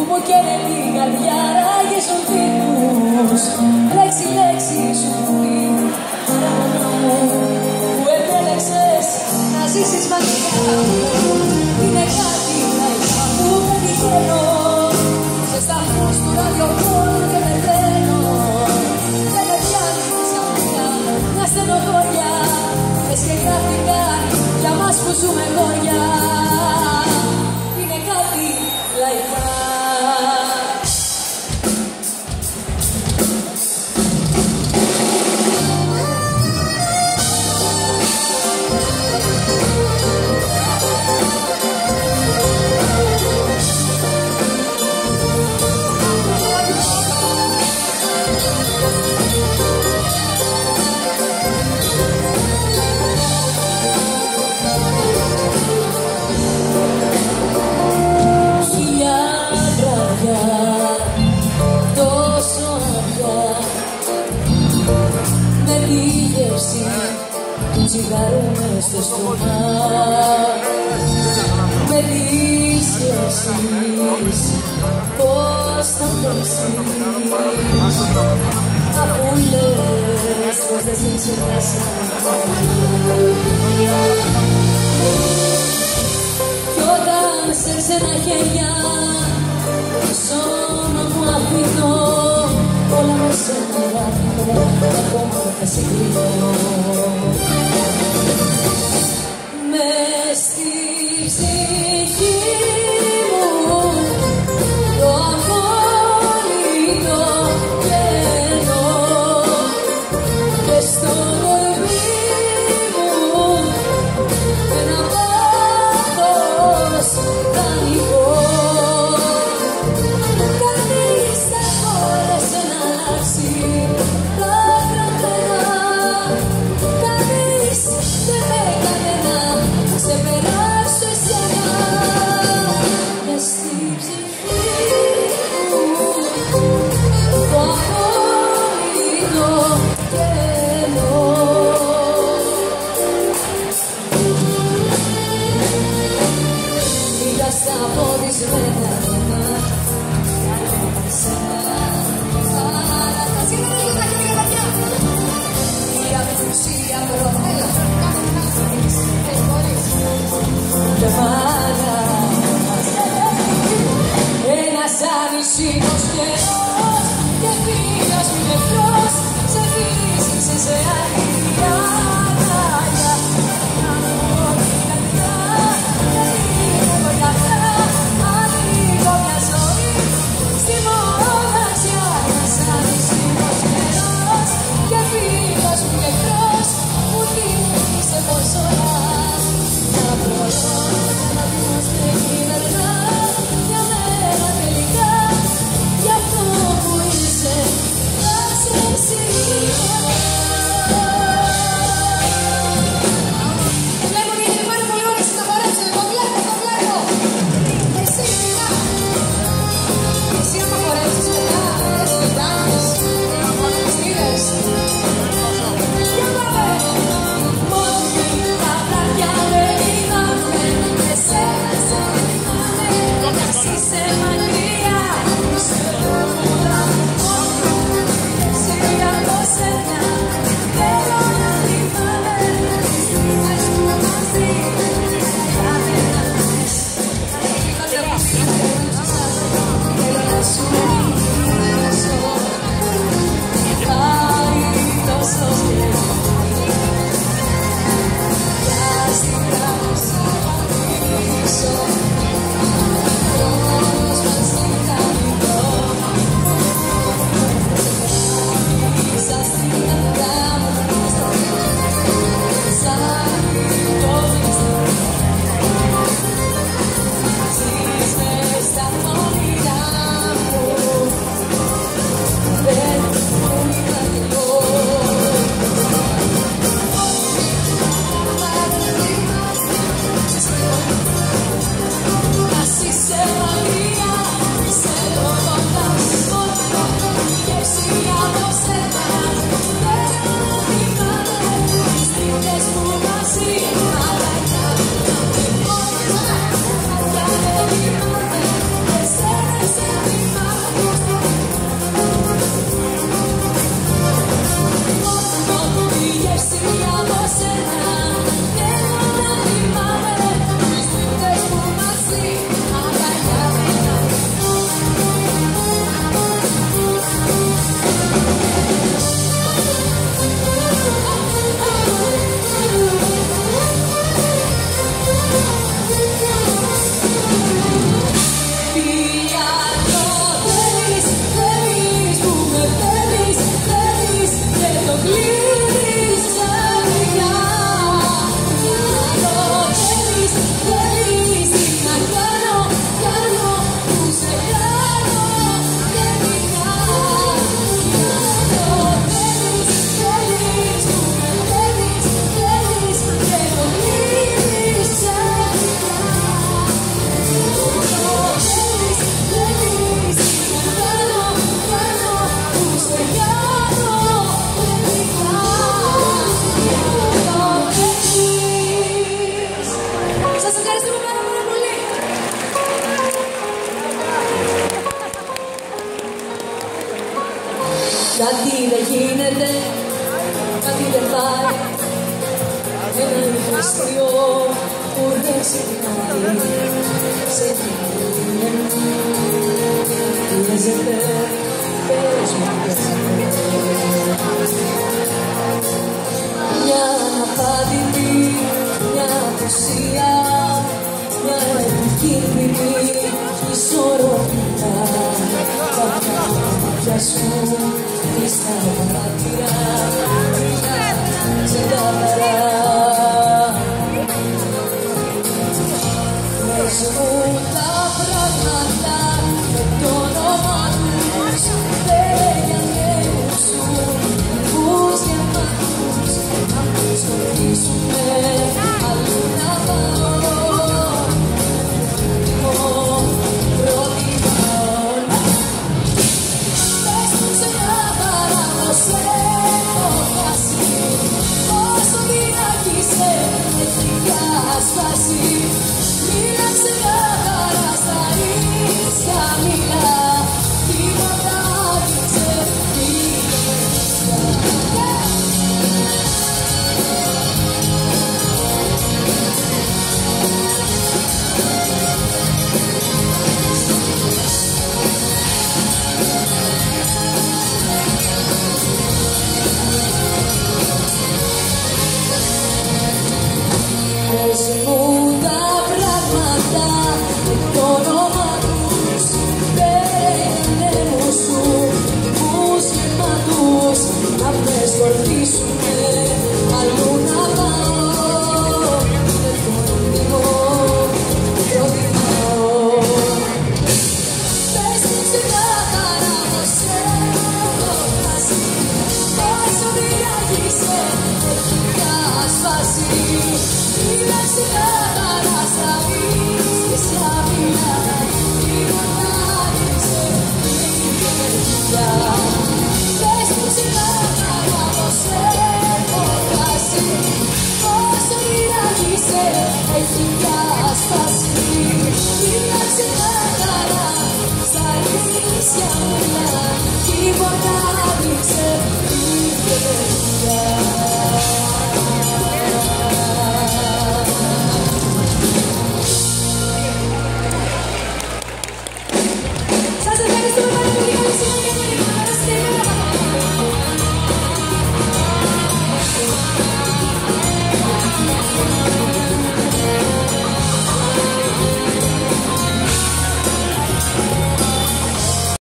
που μου καίνε την καρδιά ράγεσουν τύπους Λέξη λέξη σου πει παραπονώ που επέλεξες να ζήσεις μακριά Είναι κάτι λαϊκά που πετυχαίνω σε σταθμούς του ραδιοφώνου πώς θα πέσεις Αφού λες πως δεν σε ξεχάσα κι όταν σε ξένα χέρια το σώμα μου αφήνω όλα μες σένα γράφω ακόμα θα σε κρύβω Μες στη say I Κάτι δεν γίνεται, κάτι δεν πάει. Ένα ηχαστριό που δεν ξεχνάει Σε κοινωνία στα μάτια ξεκάθαρα Πες μου τα πράγματα με το όνομα τους Φέρε για νέους σου, Μοίραξε καθαρά στα ίσια μιλά